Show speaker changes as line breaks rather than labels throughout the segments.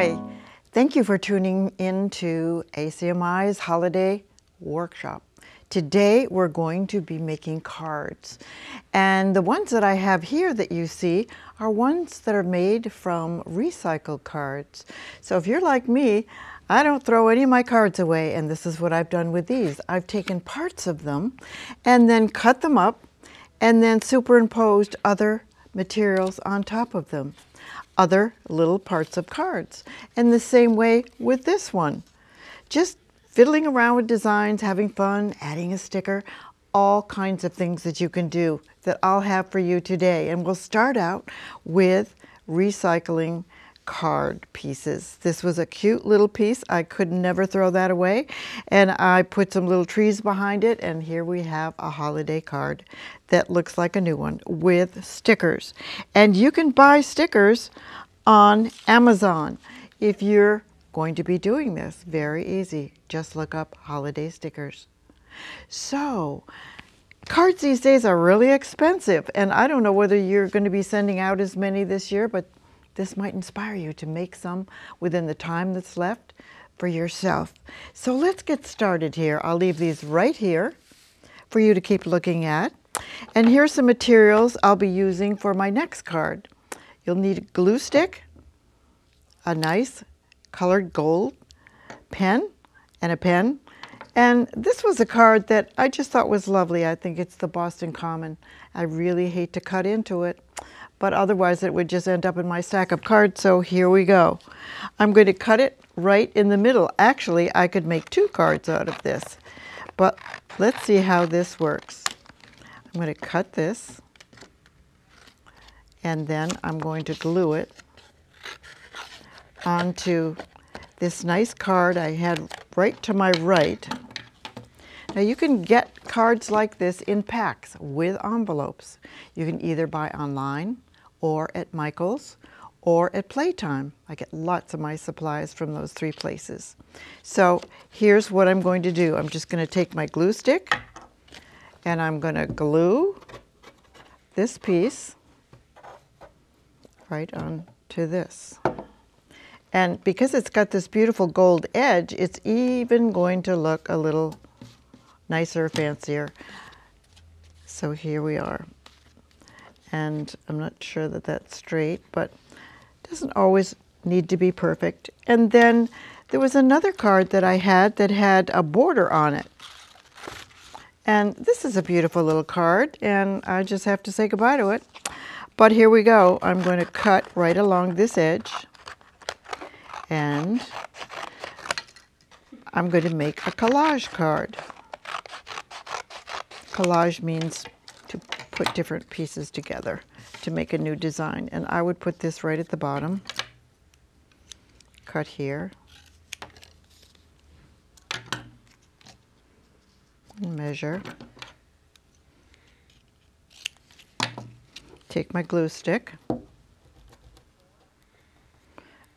Hi, thank you for tuning in to ACMI's holiday workshop. Today we're going to be making cards. And the ones that I have here that you see are ones that are made from recycled cards. So if you're like me, I don't throw any of my cards away and this is what I've done with these. I've taken parts of them and then cut them up and then superimposed other materials on top of them other little parts of cards. And the same way with this one. Just fiddling around with designs, having fun, adding a sticker, all kinds of things that you can do that I'll have for you today. And we'll start out with recycling card pieces. This was a cute little piece. I could never throw that away. And I put some little trees behind it. And here we have a holiday card that looks like a new one with stickers. And you can buy stickers on Amazon if you're going to be doing this. Very easy. Just look up holiday stickers. So, cards these days are really expensive. And I don't know whether you're going to be sending out as many this year, but this might inspire you to make some within the time that's left for yourself. So let's get started here. I'll leave these right here for you to keep looking at. And here's some materials I'll be using for my next card. You'll need a glue stick, a nice colored gold pen, and a pen. And this was a card that I just thought was lovely. I think it's the Boston Common. I really hate to cut into it but otherwise it would just end up in my stack of cards. So here we go. I'm going to cut it right in the middle. Actually, I could make two cards out of this, but let's see how this works. I'm going to cut this and then I'm going to glue it onto this nice card I had right to my right. Now you can get cards like this in packs with envelopes. You can either buy online or at Michael's or at Playtime. I get lots of my supplies from those three places. So here's what I'm going to do. I'm just going to take my glue stick and I'm going to glue this piece right onto this. And because it's got this beautiful gold edge, it's even going to look a little nicer, fancier. So here we are and I'm not sure that that's straight, but it doesn't always need to be perfect. And then there was another card that I had that had a border on it. And this is a beautiful little card, and I just have to say goodbye to it. But here we go. I'm going to cut right along this edge, and I'm going to make a collage card. Collage means put different pieces together to make a new design. And I would put this right at the bottom, cut here, measure. Take my glue stick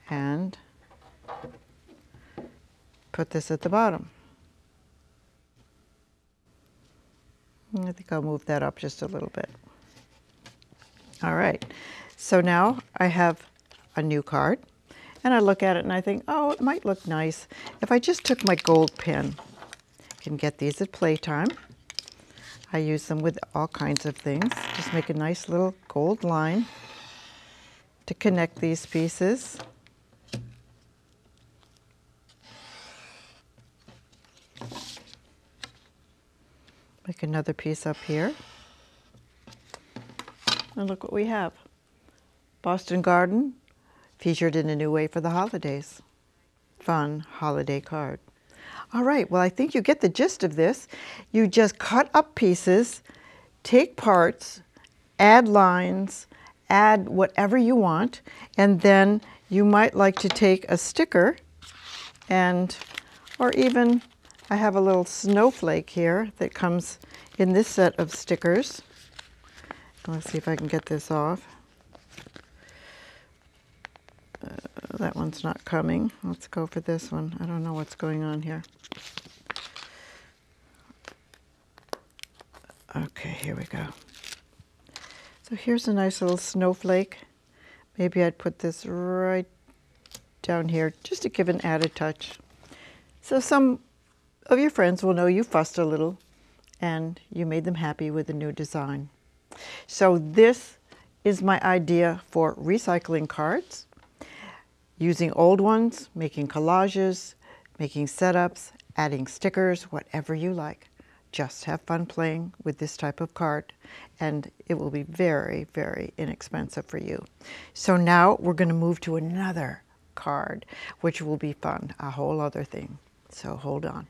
and put this at the bottom. I I'll move that up just a little bit. All right, so now I have a new card and I look at it and I think, oh, it might look nice if I just took my gold pen. You can get these at Playtime. I use them with all kinds of things. Just make a nice little gold line to connect these pieces. Another piece up here. And look what we have. Boston Garden, featured in a new way for the holidays. Fun holiday card. All right, well, I think you get the gist of this. You just cut up pieces, take parts, add lines, add whatever you want, and then you might like to take a sticker and, or even I have a little snowflake here that comes in this set of stickers. Let's see if I can get this off. Uh, that one's not coming. Let's go for this one. I don't know what's going on here. Okay, here we go. So here's a nice little snowflake. Maybe I'd put this right down here just to give an added touch. So some of your friends will know you fussed a little and you made them happy with the new design. So this is my idea for recycling cards, using old ones, making collages, making setups, adding stickers, whatever you like. Just have fun playing with this type of card and it will be very, very inexpensive for you. So now we're going to move to another card, which will be fun, a whole other thing. So hold on.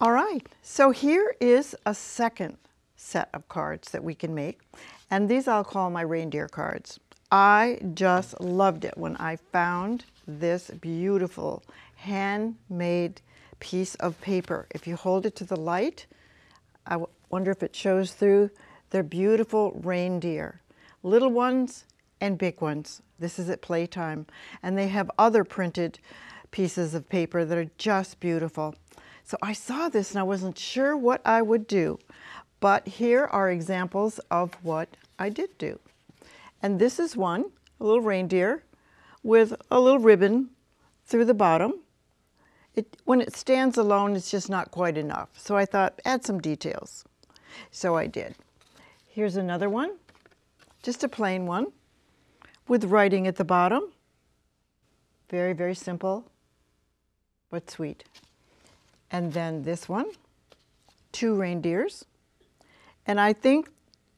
All right, so here is a second set of cards that we can make. And these I'll call my reindeer cards. I just loved it when I found this beautiful handmade piece of paper. If you hold it to the light, I wonder if it shows through. They're beautiful reindeer, little ones and big ones. This is at Playtime. And they have other printed pieces of paper that are just beautiful. So I saw this and I wasn't sure what I would do. But here are examples of what I did do. And this is one, a little reindeer with a little ribbon through the bottom. It, when it stands alone, it's just not quite enough. So I thought, add some details. So I did. Here's another one, just a plain one with writing at the bottom. Very, very simple, but sweet. And then this one, two reindeers. And I think,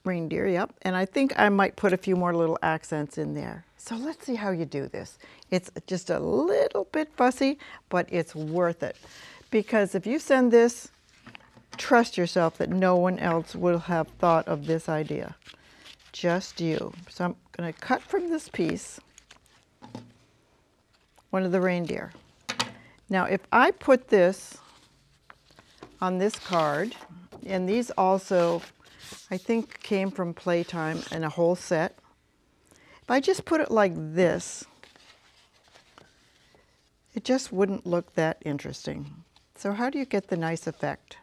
reindeer, yep. And I think I might put a few more little accents in there. So let's see how you do this. It's just a little bit fussy, but it's worth it. Because if you send this, trust yourself that no one else will have thought of this idea. Just you. So I'm going to cut from this piece one of the reindeer. Now if I put this on this card, and these also I think came from Playtime in a whole set. If I just put it like this, it just wouldn't look that interesting. So how do you get the nice effect?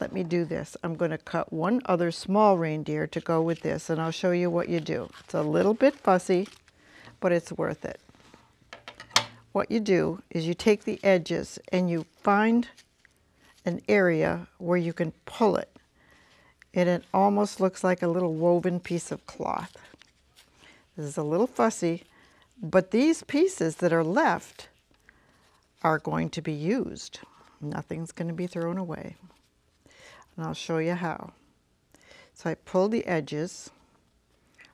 Let me do this. I'm going to cut one other small reindeer to go with this, and I'll show you what you do. It's a little bit fussy, but it's worth it. What you do is you take the edges and you find an area where you can pull it and it almost looks like a little woven piece of cloth. This is a little fussy, but these pieces that are left are going to be used. Nothing's going to be thrown away. And I'll show you how. So I pull the edges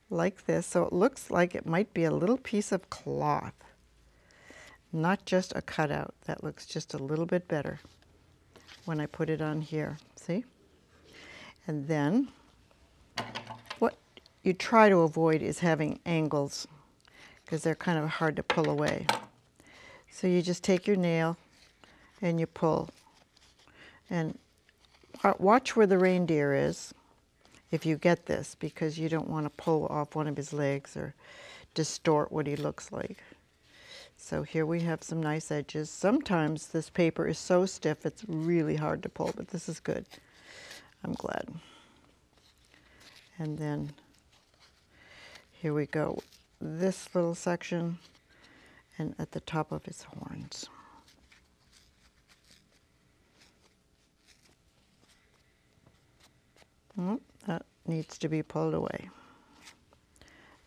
like this, so it looks like it might be a little piece of cloth, not just a cutout. That looks just a little bit better when I put it on here. See? And then what you try to avoid is having angles because they're kind of hard to pull away. So you just take your nail and you pull. And watch where the reindeer is if you get this because you don't want to pull off one of his legs or distort what he looks like. So here we have some nice edges. Sometimes this paper is so stiff it's really hard to pull, but this is good. I'm glad. And then here we go, this little section and at the top of his horns. Oh, that needs to be pulled away.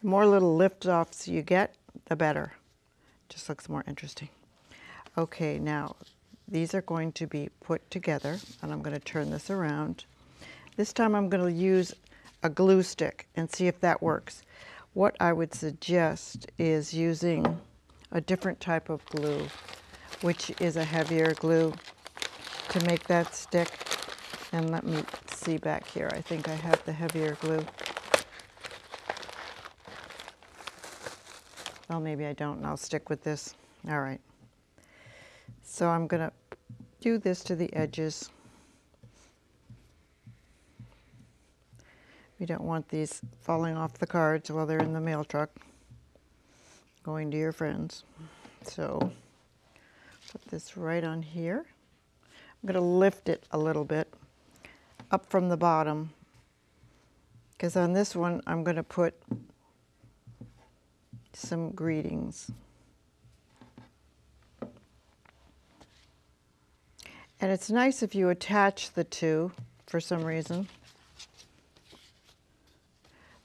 The more little lift offs you get, the better. Just looks more interesting. Okay, now these are going to be put together and I'm going to turn this around this time I'm going to use a glue stick and see if that works. What I would suggest is using a different type of glue, which is a heavier glue to make that stick. And let me see back here. I think I have the heavier glue. Well, maybe I don't, and I'll stick with this. All right. So I'm going to do this to the edges. We don't want these falling off the cards while they're in the mail truck going to your friends. So put this right on here. I'm going to lift it a little bit up from the bottom because on this one I'm going to put some greetings. And it's nice if you attach the two for some reason.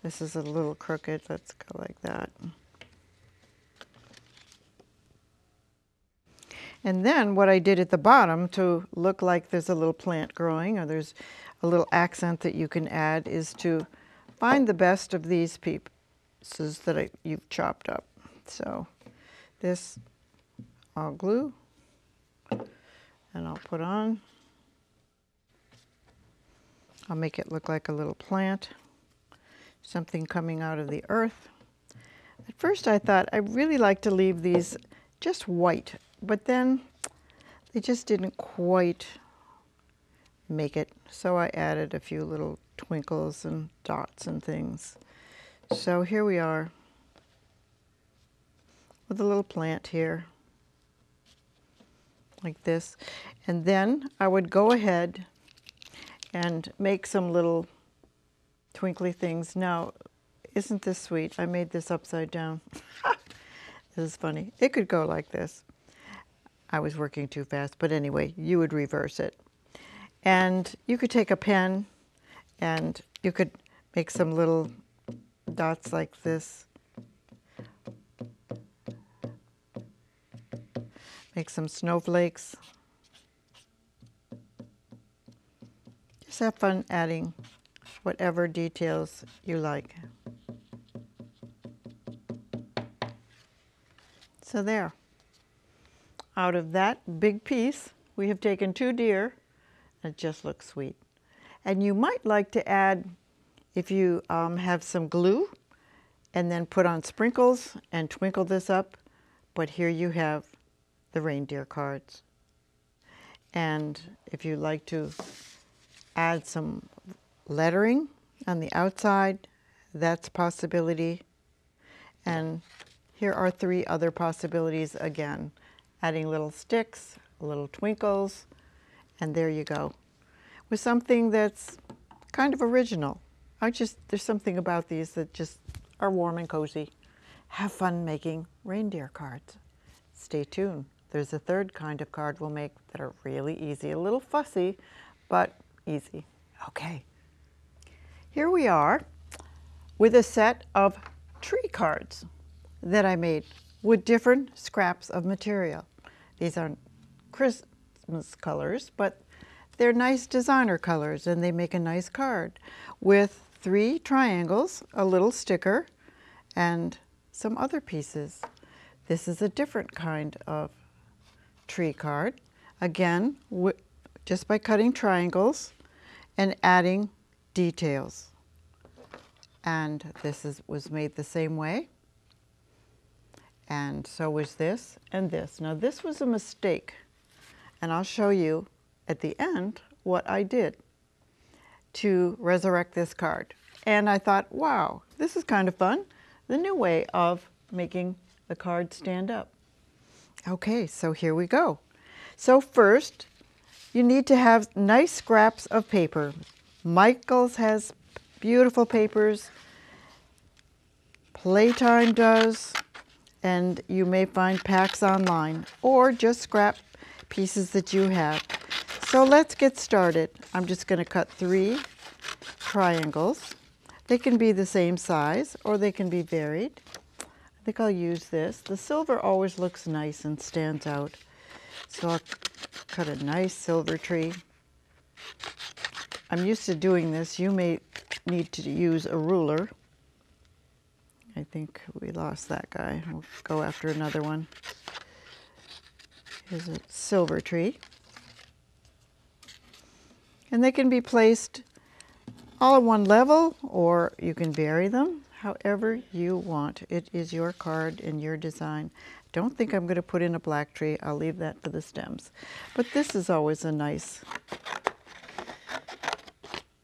This is a little crooked. Let's go like that. And then what I did at the bottom to look like there's a little plant growing or there's a little accent that you can add is to find the best of these people pieces that I, you've chopped up. So this I'll glue and I'll put on. I'll make it look like a little plant, something coming out of the earth. At first I thought I really like to leave these just white but then they just didn't quite make it. So I added a few little twinkles and dots and things. So here we are with a little plant here like this. And then I would go ahead and make some little twinkly things. Now, isn't this sweet? I made this upside down. this is funny. It could go like this. I was working too fast, but anyway, you would reverse it. And you could take a pen and you could make some little dots like this. Make some snowflakes. Just have fun adding whatever details you like. So there out of that big piece, we have taken two deer, it just looks sweet. And you might like to add, if you um, have some glue, and then put on sprinkles and twinkle this up, but here you have the reindeer cards. And if you like to add some lettering on the outside, that's a possibility. And here are three other possibilities again adding little sticks, little twinkles, and there you go. With something that's kind of original. I just, there's something about these that just are warm and cozy. Have fun making reindeer cards. Stay tuned. There's a third kind of card we'll make that are really easy, a little fussy, but easy. Okay. Here we are with a set of tree cards that I made with different scraps of material. These aren't Christmas colors, but they're nice designer colors and they make a nice card with three triangles, a little sticker, and some other pieces. This is a different kind of tree card. Again, just by cutting triangles and adding details. And this is, was made the same way and so was this and this. Now this was a mistake, and I'll show you at the end what I did to resurrect this card. And I thought, wow, this is kind of fun. The new way of making the card stand up. Okay, so here we go. So first, you need to have nice scraps of paper. Michaels has beautiful papers. Playtime does and you may find packs online or just scrap pieces that you have. So let's get started. I'm just going to cut three triangles. They can be the same size or they can be varied. I think I'll use this. The silver always looks nice and stands out. So I'll cut a nice silver tree. I'm used to doing this. You may need to use a ruler I think we lost that guy. We'll go after another one. Here's a silver tree. And they can be placed all at one level or you can vary them however you want. It is your card and your design. Don't think I'm going to put in a black tree. I'll leave that for the stems. But this is always a nice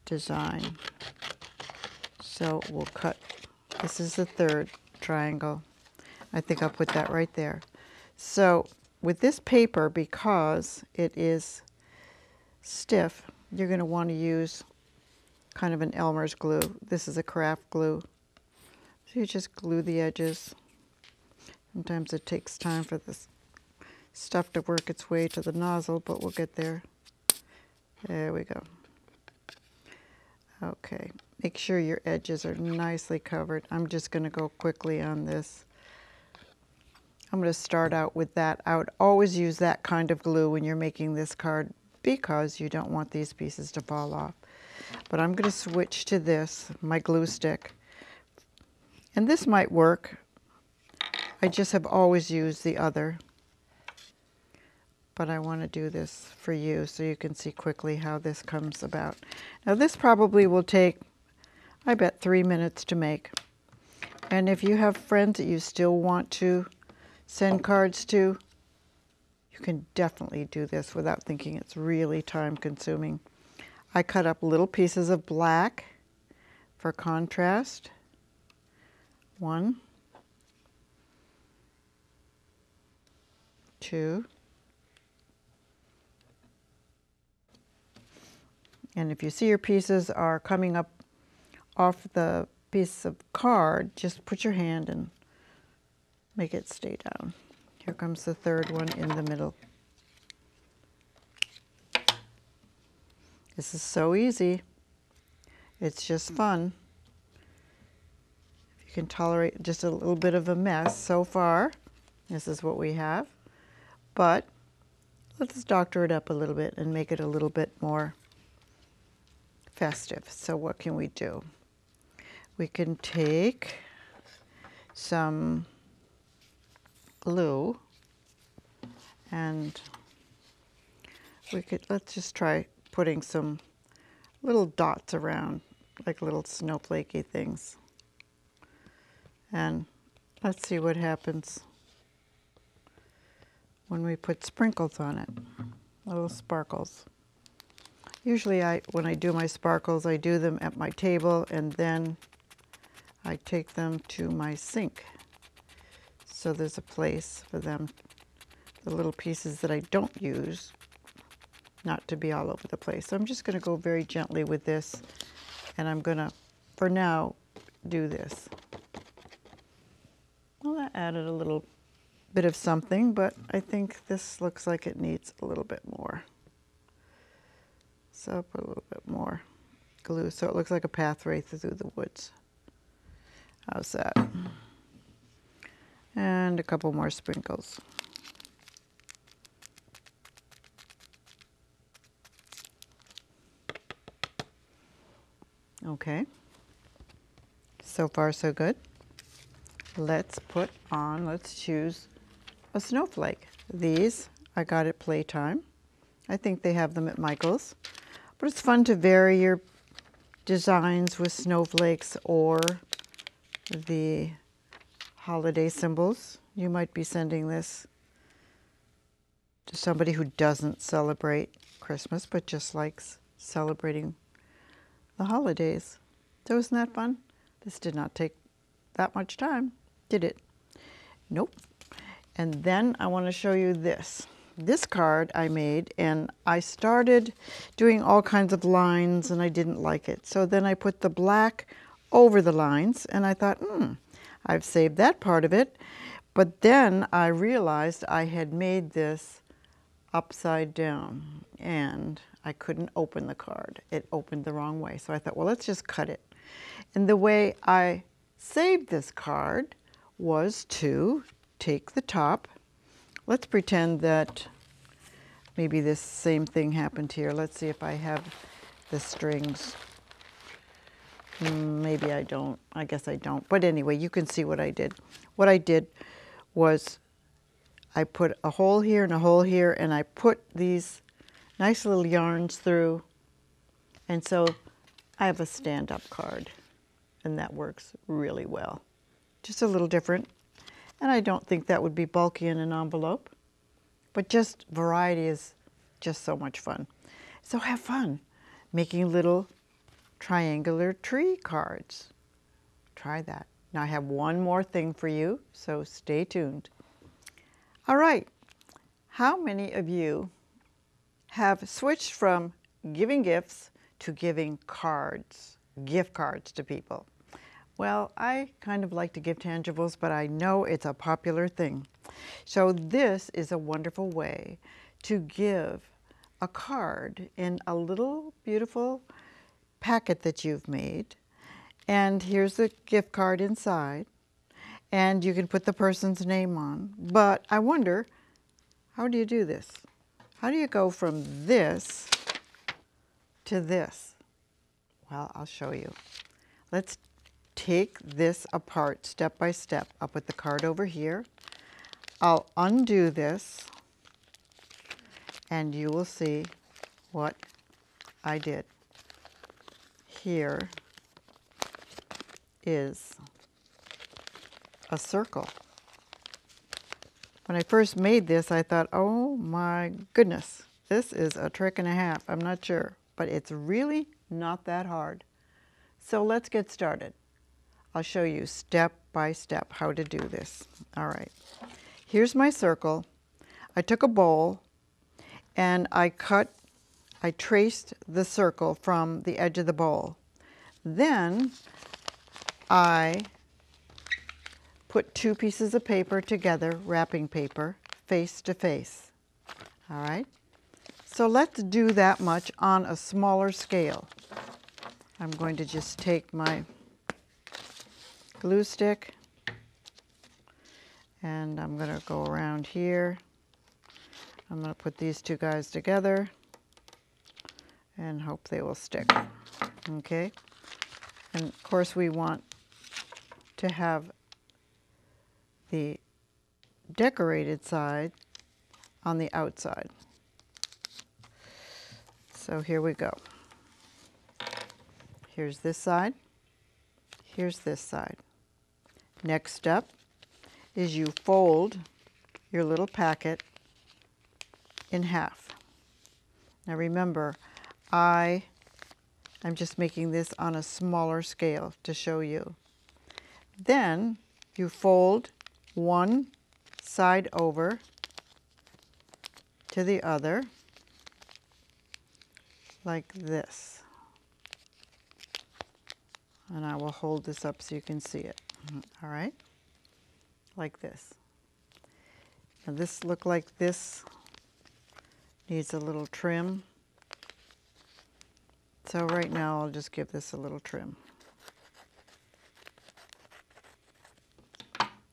design. So we'll cut this is the third triangle. I think I'll put that right there. So with this paper, because it is stiff, you're going to want to use kind of an Elmer's glue. This is a craft glue. So you just glue the edges. Sometimes it takes time for this stuff to work its way to the nozzle, but we'll get there. There we go. Okay, make sure your edges are nicely covered. I'm just going to go quickly on this. I'm going to start out with that. I would always use that kind of glue when you're making this card because you don't want these pieces to fall off. But I'm going to switch to this, my glue stick. And this might work. I just have always used the other. But I want to do this for you so you can see quickly how this comes about. Now this probably will take, I bet, three minutes to make. And if you have friends that you still want to send cards to, you can definitely do this without thinking it's really time consuming. I cut up little pieces of black for contrast. One, two, and if you see your pieces are coming up off the piece of card, just put your hand and make it stay down. Here comes the third one in the middle. This is so easy. It's just fun. If you can tolerate just a little bit of a mess so far, this is what we have. But let's doctor it up a little bit and make it a little bit more festive. So what can we do? We can take some glue and we could, let's just try putting some little dots around, like little snowflakey things. And let's see what happens when we put sprinkles on it, little sparkles. Usually I, when I do my sparkles, I do them at my table and then I take them to my sink so there's a place for them, the little pieces that I don't use, not to be all over the place. So I'm just going to go very gently with this, and I'm going to, for now, do this. Well, that added a little bit of something, but I think this looks like it needs a little bit more. So I'll put a little bit more glue so it looks like a pathway through the woods. How's that? And a couple more sprinkles. Okay, so far so good. Let's put on, let's choose a snowflake. These I got at Playtime. I think they have them at Michael's. But it's fun to vary your designs with snowflakes or the holiday symbols. You might be sending this to somebody who doesn't celebrate Christmas but just likes celebrating the holidays. So isn't that fun? This did not take that much time, did it? Nope. And then I want to show you this. This card I made and I started doing all kinds of lines and I didn't like it. So then I put the black over the lines and I thought, hmm, I've saved that part of it. But then I realized I had made this upside down and I couldn't open the card. It opened the wrong way. So I thought, well, let's just cut it. And the way I saved this card was to take the top. Let's pretend that maybe this same thing happened here. Let's see if I have the strings. Maybe I don't. I guess I don't. But anyway, you can see what I did. What I did was I put a hole here and a hole here, and I put these nice little yarns through. And so I have a stand-up card, and that works really well. Just a little different. And I don't think that would be bulky in an envelope. But just variety is just so much fun. So have fun making little triangular tree cards. Try that. Now I have one more thing for you, so stay tuned. All right, how many of you have switched from giving gifts to giving cards, gift cards to people? Well, I kind of like to give tangibles, but I know it's a popular thing. So this is a wonderful way to give a card in a little beautiful packet that you've made. And here's the gift card inside. And you can put the person's name on. But I wonder, how do you do this? How do you go from this to this? Well, I'll show you. Let's take this apart step by step. I'll put the card over here. I'll undo this and you will see what I did. Here is a circle. When I first made this, I thought, oh my goodness, this is a trick and a half. I'm not sure, but it's really not that hard. So let's get started. I'll show you step by step how to do this. All right, here's my circle. I took a bowl and I cut, I traced the circle from the edge of the bowl. Then I put two pieces of paper together, wrapping paper, face to face. All right? So let's do that much on a smaller scale. I'm going to just take my glue stick and I'm going to go around here. I'm going to put these two guys together and hope they will stick. Okay, and of course we want to have the decorated side on the outside. So here we go. Here's this side. Here's this side. Next step is you fold your little packet in half. Now remember, I am just making this on a smaller scale to show you. Then you fold one side over to the other like this. And I will hold this up so you can see it. Mm-hmm. All right? Like this. Now this look like this needs a little trim. So right now I'll just give this a little trim.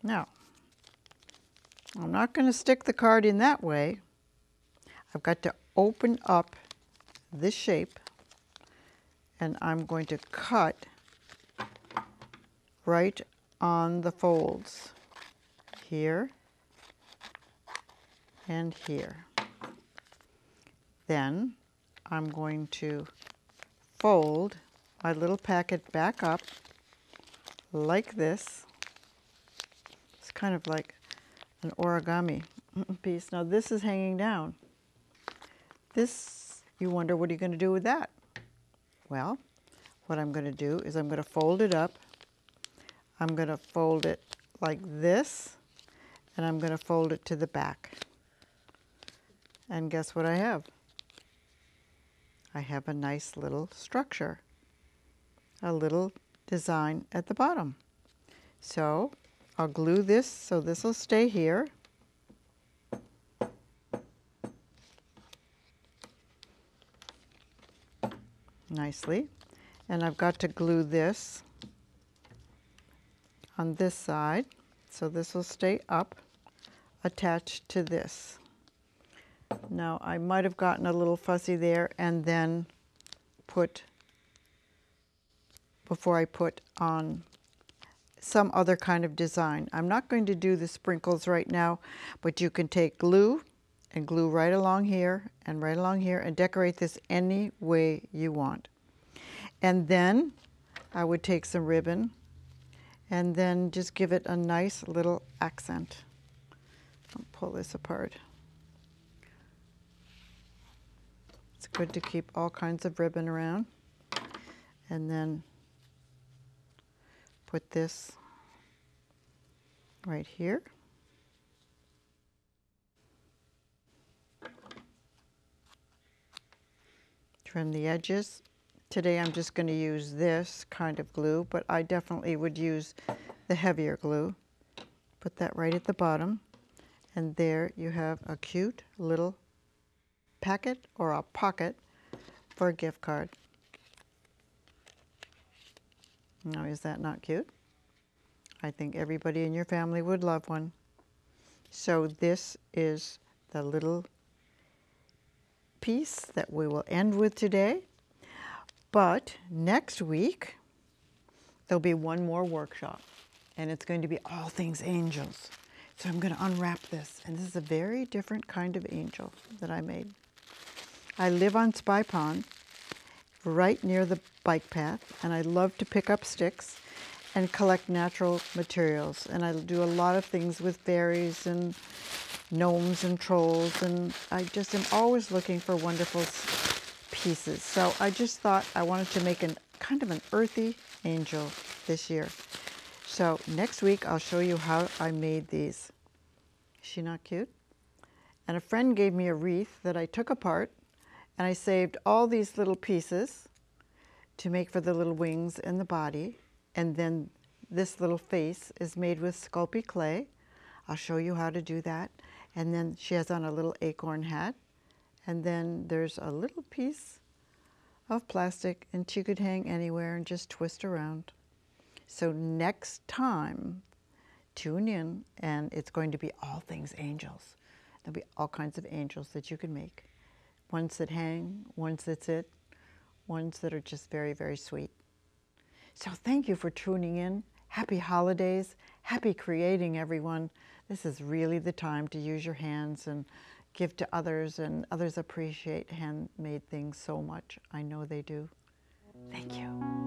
Now, I'm not going to stick the card in that way. I've got to open up this shape and I'm going to cut right on the folds here and here. Then I'm going to fold my little packet back up like this. It's kind of like an origami piece. Now this is hanging down. This, you wonder, what are you going to do with that? Well, what I'm going to do is I'm going to fold it up I'm going to fold it like this and I'm going to fold it to the back. And guess what I have? I have a nice little structure, a little design at the bottom. So I'll glue this so this will stay here. nicely. And I've got to glue this on this side. So this will stay up attached to this. Now I might have gotten a little fussy there and then put, before I put on some other kind of design. I'm not going to do the sprinkles right now, but you can take glue and glue right along here and right along here and decorate this any way you want. And then I would take some ribbon and then just give it a nice little accent. I'll pull this apart. It's good to keep all kinds of ribbon around. And then put this right here. Trim the edges Today I'm just going to use this kind of glue, but I definitely would use the heavier glue. Put that right at the bottom. And there you have a cute little packet or a pocket for a gift card. Now, is that not cute? I think everybody in your family would love one. So this is the little piece that we will end with today. But next week, there'll be one more workshop, and it's going to be all things angels. So I'm going to unwrap this, and this is a very different kind of angel that I made. I live on Spy Pond, right near the bike path, and I love to pick up sticks and collect natural materials. And I do a lot of things with fairies and gnomes and trolls, and I just am always looking for wonderful pieces. So I just thought I wanted to make an kind of an earthy angel this year. So next week I'll show you how I made these. Is she not cute? And a friend gave me a wreath that I took apart and I saved all these little pieces to make for the little wings and the body. And then this little face is made with Sculpey clay. I'll show you how to do that. And then she has on a little acorn hat. And then there's a little piece of plastic and she could hang anywhere and just twist around. So next time, tune in and it's going to be all things angels. There'll be all kinds of angels that you can make. Ones that hang, ones that sit, ones that are just very, very sweet. So thank you for tuning in. Happy holidays. Happy creating, everyone. This is really the time to use your hands and give to others, and others appreciate handmade things so much. I know they do. Thank you.